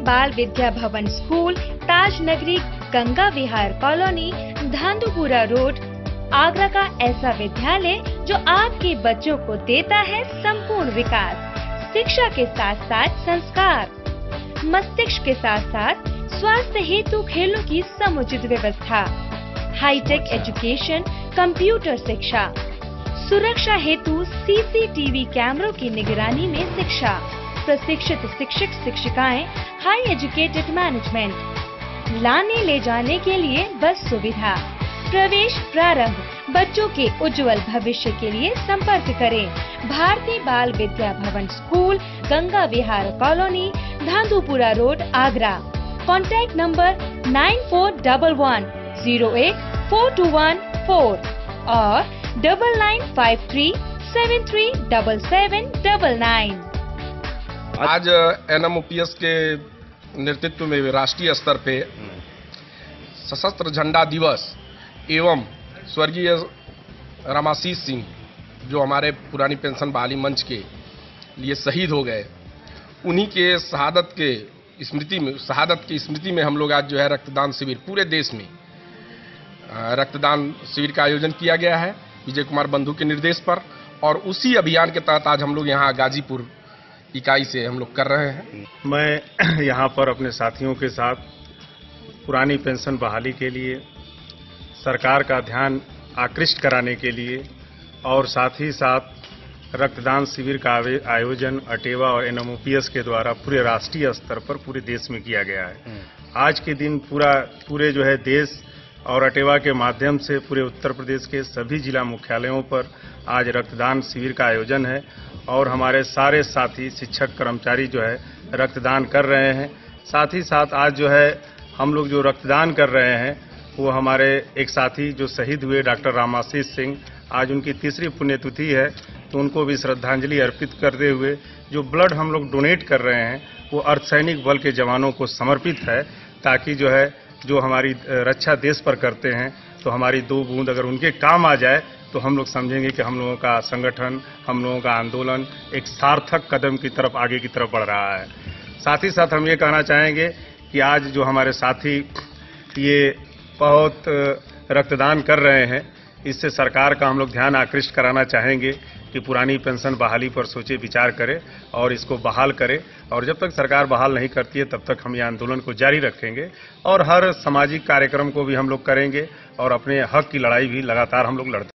बाल विद्या Bhavan school Taj Nagari Ganga Vihar colony Dhandhupura road, Agra का ऐसा विद्यालय जो आपके बच्चों को देता है संपूर्ण विकास, शिक्षा के साथ साथ संस्कार, मस्तिष्क के साथ साथ स्वास्थ्य हेतु खेलों की समुचित व्यवस्था हाईटेक एजुकेशन कंप्यूटर शिक्षा, सुरक्षा हेतु सीसीटीवी कैमरों की निगरानी में शिक्षा। प्रशिक्षित शिक्षक, शिक्षिकाएँ हाई एजुकेटेड मैनेजमेंट लाने ले जाने के लिए बस सुविधा। प्रवेश प्रारंभ, बच्चों के उज्जवल भविष्य के लिए संपर्क करें। Bharatiya Bal Vidya Bhavan school, Ganga Vihar colony, Dhandhupura road, Agra. Contact number nine four double one zero eight four two one four और double nine five three seven three double seven double nine. आज NMOPS के नेतृत्व में राष्ट्रीय स्तर पे सशस्त्र झंडा दिवस एवं स्वर्गीय रामाशीष सिंह, जो हमारे पुरानी पेंशन बहाली मंच के लिए शहीद हो गए, उन्हीं के शहादत के स्मृति में, शहादत की स्मृति में हम लोग आज जो है रक्तदान शिविर, पूरे देश में रक्तदान शिविर का आयोजन किया गया है, विजय कुमार बंधु के निर्देश पर, और उसी अभियान के तहत आज हम लोग यहाँ गाजीपुर इकाई से हम लोग कर रहे हैं। मैं यहाँ पर अपने साथियों के साथ पुरानी पेंशन बहाली के लिए सरकार का ध्यान आकृष्ट कराने के लिए और साथ ही साथ रक्तदान शिविर का आयोजन अटेवा और एनएमओपीएस के द्वारा पूरे राष्ट्रीय स्तर पर पूरे देश में किया गया है। आज के दिन पूरा पूरे जो है देश और अटेवा के माध्यम से पूरे उत्तर प्रदेश के सभी जिला मुख्यालयों पर आज रक्तदान शिविर का आयोजन है और हमारे सारे साथी, शिक्षक, कर्मचारी जो है, रक्तदान कर रहे हैं। साथ ही साथ आज जो है, हम लोग जो रक्तदान कर रहे हैं, वो हमारे एक साथी जो शहीद हुए, डॉक्टर रामाशीष सिंह, आज उनकी तीसरी पुण्यतिथि है तो उनको भी श्रद्धांजलि अर्पित करते हुए जो ब्लड हम लोग डोनेट कर रहे हैं, वो अर्धसैनिक बल के जवानों को समर्पित है, ताकि जो है, जो हमारी रक्षा देश पर करते हैं तो हमारी दो बूंद अगर उनके काम आ जाए तो हम लोग समझेंगे कि हम लोगों का संगठन, हम लोगों का आंदोलन एक सार्थक कदम की तरफ़, आगे की तरफ़ बढ़ रहा है। साथ ही साथ हम ये कहना चाहेंगे कि आज जो हमारे साथी ये बहुत रक्तदान कर रहे हैं, इससे सरकार का हम लोग ध्यान आकृष्ट कराना चाहेंगे कि पुरानी पेंशन बहाली पर सोचे, विचार करे और इसको बहाल करे। और जब तक सरकार बहाल नहीं करती है, तब तक हम ये आंदोलन को जारी रखेंगे और हर सामाजिक कार्यक्रम को भी हम लोग करेंगे और अपने हक की लड़ाई भी लगातार हम लोग लड़ते